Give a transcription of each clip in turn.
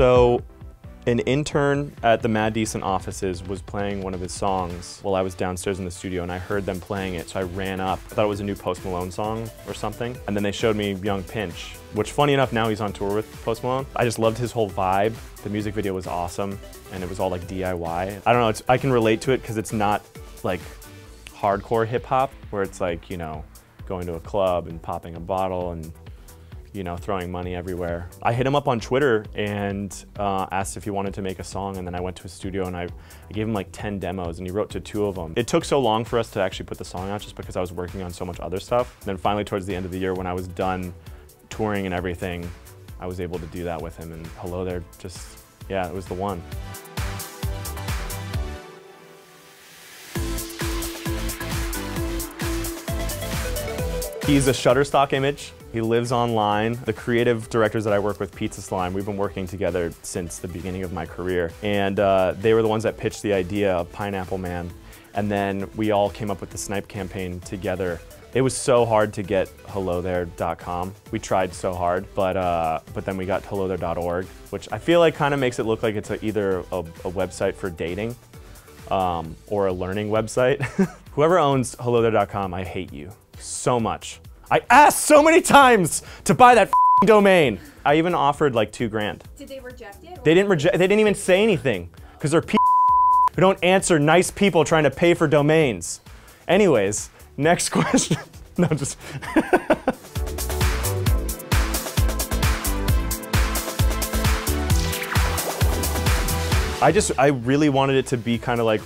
So an intern at the Mad Decent offices was playing one of his songs while I was downstairs in the studio and I heard them playing it, so I ran up. I thought it was a new Post Malone song or something. And then they showed me Yung Pinch, which funny enough, now he's on tour with Post Malone. I just loved his whole vibe. The music video was awesome and it was all like DIY. I don't know, I can relate to it because it's not like hardcore hip hop where it's like, you know, going to a club and popping a bottle and you know, throwing money everywhere. I hit him up on Twitter and uh, asked if he wanted to make a song and then I went to his studio and I, I gave him like 10 demos and he wrote to two of them. It took so long for us to actually put the song out just because I was working on so much other stuff. And then finally towards the end of the year when I was done touring and everything, I was able to do that with him and Hello There just, yeah, it was the one. He's a Shutterstock image. He lives online. The creative directors that I work with, Pizza Slime, we've been working together since the beginning of my career. And uh, they were the ones that pitched the idea of Pineapple Man. And then we all came up with the Snipe campaign together. It was so hard to get hellothere.com. We tried so hard, but uh, but then we got hellothere.org, which I feel like kind of makes it look like it's a, either a, a, website for dating um, or a learning website. Whoever owns hellothere.com, I hate you so much. I asked so many times to buy that domain. I even offered like two grand. Did they reject it? They didn't reject. They didn't even say anything because they're people who don't answer nice people trying to pay for domains. Anyways, next question. no, just. I just, I really wanted it to be kind of like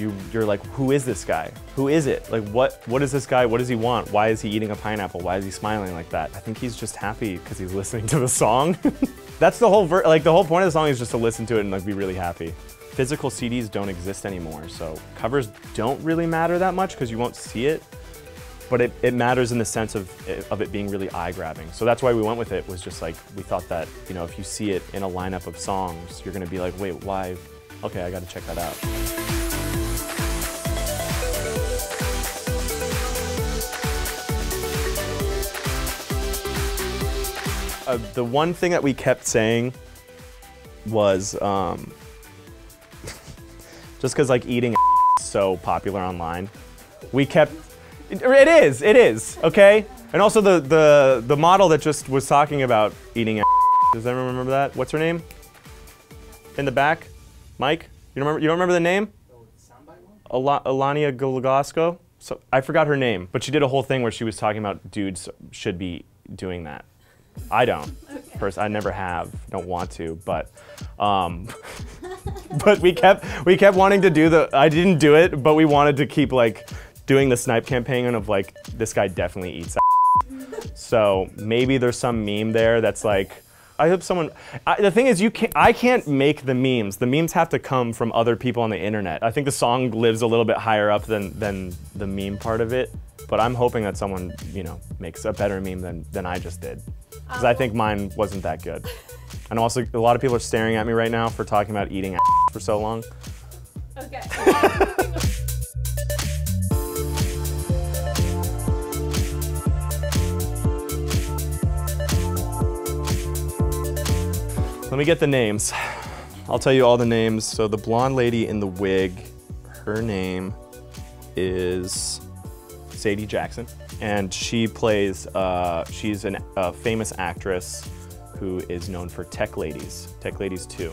you you're like, who is this guy? Who is it? Like what what is this guy? What does he want? Why is he eating a pineapple? Why is he smiling like that? I think he's just happy because he's listening to the song. That's the whole ver like the whole point of the song is just to listen to it and like be really happy. Physical CDs don't exist anymore, so covers don't really matter that much because you won't see it. But it, it matters in the sense of, eh, of it being really eye-grabbing. So that's why we went with it, was just like, we thought that, you know, if you see it in a lineup of songs, you're gonna be like, wait, why? Okay, I gotta check that out. Uh, the one thing that we kept saying was um, just because like eating is so popular online, we kept. It, it is. It is. Okay. And also the the the model that just was talking about eating. Does anyone remember that? What's her name? In the back, Mike. You remember? You don't remember the name? Al Alania Galagasco. So I forgot her name, but she did a whole thing where she was talking about dudes should be doing that. I don't. Okay. First, I never have. Don't want to, but um, but we kept we kept wanting to do the. I didn't do it, but we wanted to keep like doing the snipe campaign of like this guy definitely eats. so maybe there's some meme there that's like. I hope someone. I, the thing is, you can't. I can't make the memes. The memes have to come from other people on the internet. I think the song lives a little bit higher up than than the meme part of it. But I'm hoping that someone, you know, makes a better meme than than I just did because I think mine wasn't that good. And also, a lot of people are staring at me right now for talking about eating for so long. Okay. Let me get the names. I'll tell you all the names. So the blonde lady in the wig, her name is Sadie Jackson and she plays, uh, she's an, a famous actress who is known for Tech Ladies, Tech Ladies 2.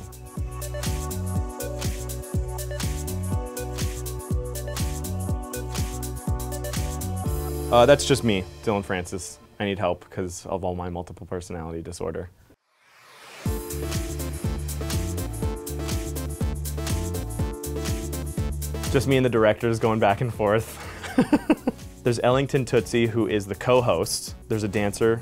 Uh, that's just me, Dillon Francis. I need help because of all my multiple personality disorder. Just me and the directors going back and forth. There's Ellington Tootsie, who is the co-host. There's a dancer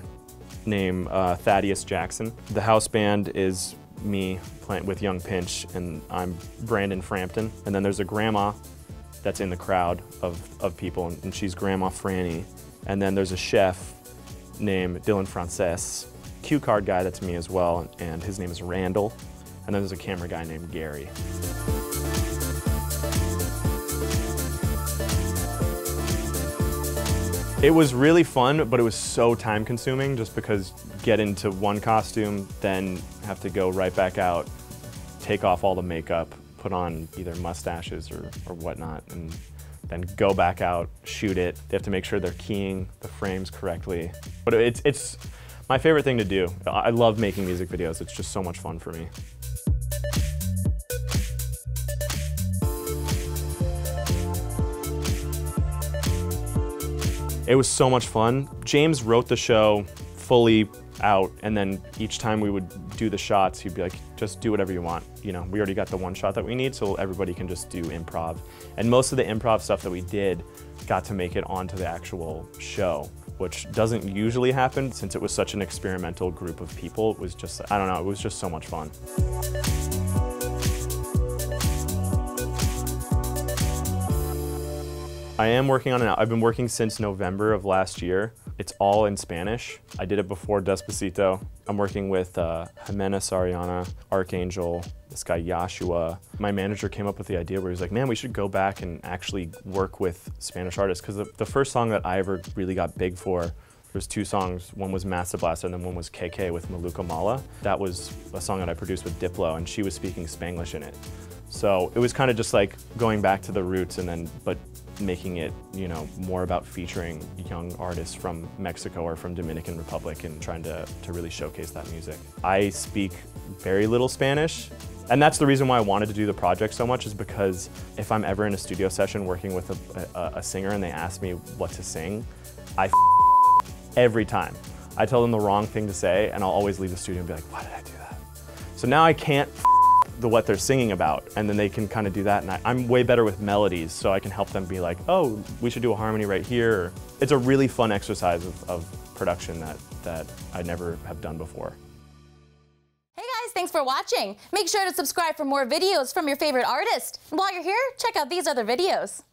named uh, Thaddeus Jackson. The house band is me playing with Yung Pinch, and I'm Brandon Frampton. And then there's a grandma that's in the crowd of, of people, and she's Grandma Franny. And then there's a chef named Dillon Francis. Cue card guy, that's me as well, and his name is Randall. And then there's a camera guy named Gary. It was really fun, but it was so time consuming just because get into one costume, then have to go right back out, take off all the makeup, put on either mustaches or, or whatnot, and then go back out, shoot it. They have to make sure they're keying the frames correctly. But it's, it's my favorite thing to do. I love making music videos. It's just so much fun for me. It was so much fun. James wrote the show fully out, and then each time we would do the shots, he'd be like, just do whatever you want. You know, we already got the one shot that we need, so everybody can just do improv. And most of the improv stuff that we did got to make it onto the actual show, which doesn't usually happen since it was such an experimental group of people. It was just, I don't know, it was just so much fun. I am working on it. I've been working since November of last year. It's all in Spanish. I did it before Despacito. I'm working with uh, Jimena Sariñana, Arcángel, this guy Yashua. My manager came up with the idea where he's like, man, we should go back and actually work with Spanish artists. Because the, the first song that I ever really got big for there's two songs. One was Masta Blasta and then one was Que Que with Maluca Mala. That was a song that I produced with Diplo and she was speaking Spanglish in it. So it was kind of just like going back to the roots and then, but making it, you know, more about featuring young artists from Mexico or from Dominican Republic and trying to, to really showcase that music. I speak very little Spanish, and that's the reason why I wanted to do the project so much is because if I'm ever in a studio session working with a, a, a singer and they ask me what to sing, I every time. I tell them the wrong thing to say and I'll always leave the studio and be like, why did I do that? So now I can't the what they're singing about, and then they can kind of do that. And I, am way better with melodies, so I can help them be like, oh, we should do a harmony right here. It's a really fun exercise of, of production that, that I never have done before. Hey guys, thanks for watching. Make sure to subscribe for more videos from your favorite artist. While you're here, check out these other videos.